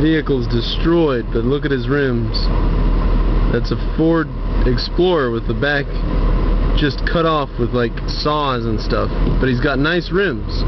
vehicle's destroyed, but look at his rims. That's a Ford Explorer with the back just cut off with like saws and stuff. But he's got nice rims.